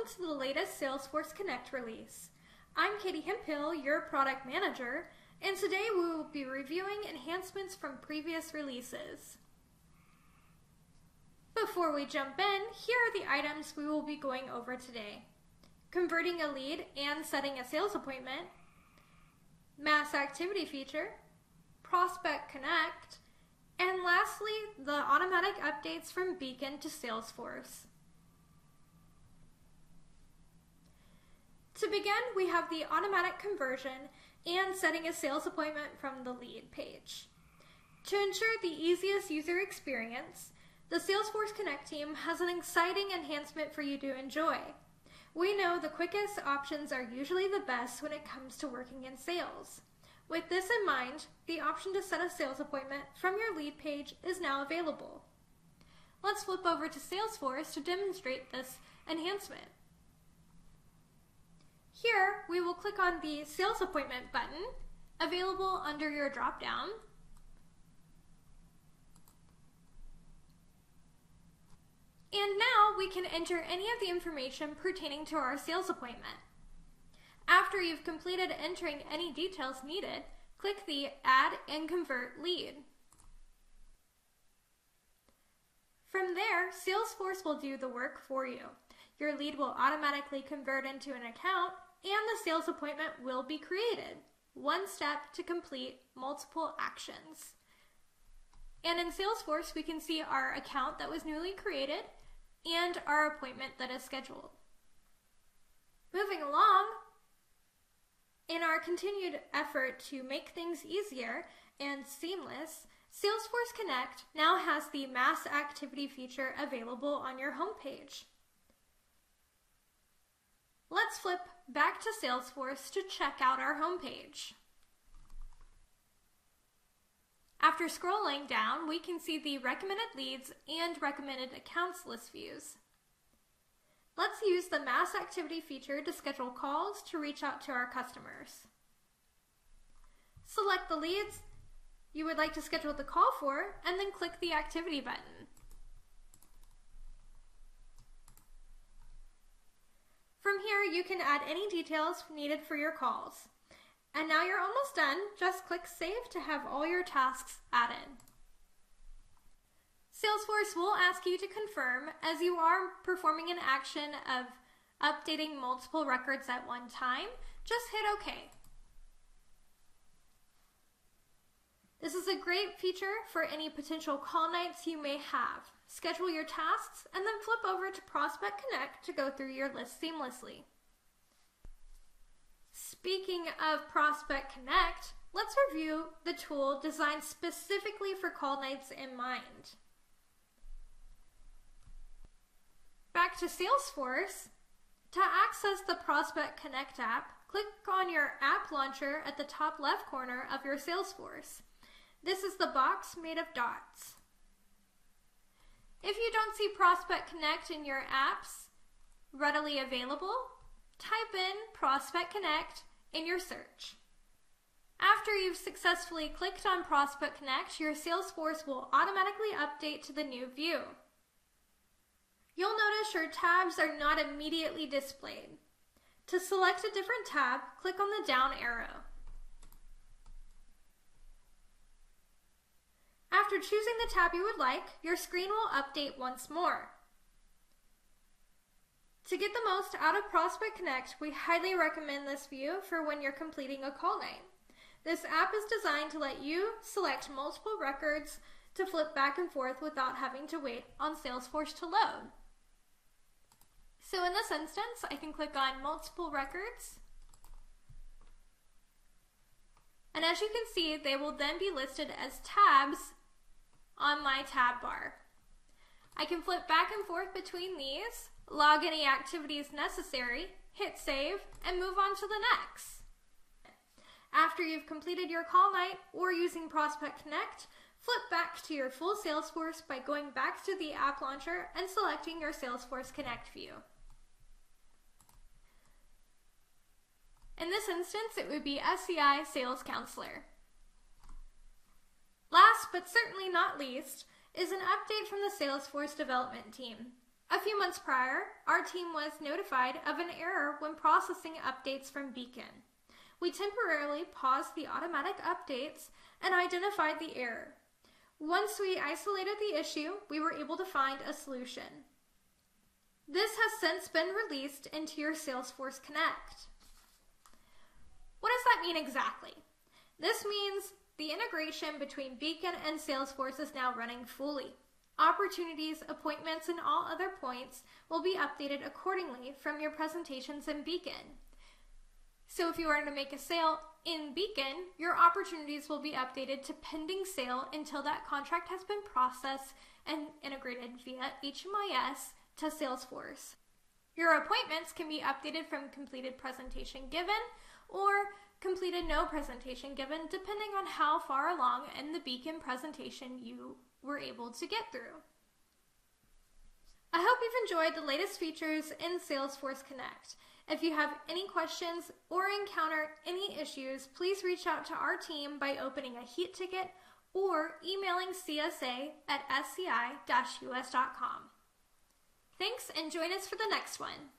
welcome to the latest Salesforce Connect release. I'm Katie Hemphill, your product manager, and today we will be reviewing enhancements from previous releases. Before we jump in, here are the items we will be going over today. Converting a lead and setting a sales appointment, mass activity feature, prospect connect, and lastly, the automatic updates from Beacon to Salesforce. To begin, we have the automatic conversion and setting a sales appointment from the lead page. To ensure the easiest user experience, the Salesforce Connect team has an exciting enhancement for you to enjoy. We know the quickest options are usually the best when it comes to working in sales. With this in mind, the option to set a sales appointment from your lead page is now available. Let's flip over to Salesforce to demonstrate this enhancement. Here, we will click on the Sales Appointment button, available under your drop-down. And now we can enter any of the information pertaining to our sales appointment. After you've completed entering any details needed, click the Add and Convert lead. From there, Salesforce will do the work for you. Your lead will automatically convert into an account and the sales appointment will be created. One step to complete multiple actions. And in Salesforce, we can see our account that was newly created and our appointment that is scheduled. Moving along, in our continued effort to make things easier and seamless, Salesforce Connect now has the mass activity feature available on your homepage. Let's flip back to Salesforce to check out our homepage. After scrolling down, we can see the recommended leads and recommended accounts list views. Let's use the mass activity feature to schedule calls to reach out to our customers. Select the leads you would like to schedule the call for, and then click the activity button. From here, you can add any details needed for your calls. And now you're almost done. Just click Save to have all your tasks added. Salesforce will ask you to confirm as you are performing an action of updating multiple records at one time. Just hit OK. This is a great feature for any potential call nights you may have. Schedule your tasks and then flip over to Prospect Connect to go through your list seamlessly. Speaking of Prospect Connect, let's review the tool designed specifically for call nights in mind. Back to Salesforce. To access the Prospect Connect app, click on your app launcher at the top left corner of your Salesforce. This is the box made of dots. If you don't see Prospect Connect in your apps readily available, type in Prospect Connect in your search. After you've successfully clicked on Prospect Connect, your Salesforce will automatically update to the new view. You'll notice your tabs are not immediately displayed. To select a different tab, click on the down arrow. After choosing the tab you would like, your screen will update once more. To get the most out of Prospect Connect, we highly recommend this view for when you're completing a call night. This app is designed to let you select multiple records to flip back and forth without having to wait on Salesforce to load. So in this instance, I can click on multiple records. And as you can see, they will then be listed as tabs on my tab bar. I can flip back and forth between these, log any activities necessary, hit save, and move on to the next. After you've completed your call night or using Prospect Connect, flip back to your full Salesforce by going back to the app launcher and selecting your Salesforce Connect view. In this instance, it would be SCI Sales Counselor. Last but certainly not least is an update from the Salesforce development team. A few months prior, our team was notified of an error when processing updates from Beacon. We temporarily paused the automatic updates and identified the error. Once we isolated the issue, we were able to find a solution. This has since been released into your Salesforce Connect. What does that mean exactly? This means the integration between Beacon and Salesforce is now running fully. Opportunities, appointments, and all other points will be updated accordingly from your presentations in Beacon. So if you are to make a sale in Beacon, your opportunities will be updated to pending sale until that contract has been processed and integrated via HMIS to Salesforce. Your appointments can be updated from completed presentation given or completed no presentation given, depending on how far along in the Beacon presentation you were able to get through. I hope you've enjoyed the latest features in Salesforce Connect. If you have any questions or encounter any issues, please reach out to our team by opening a heat ticket or emailing csa at sci-us.com. Thanks and join us for the next one.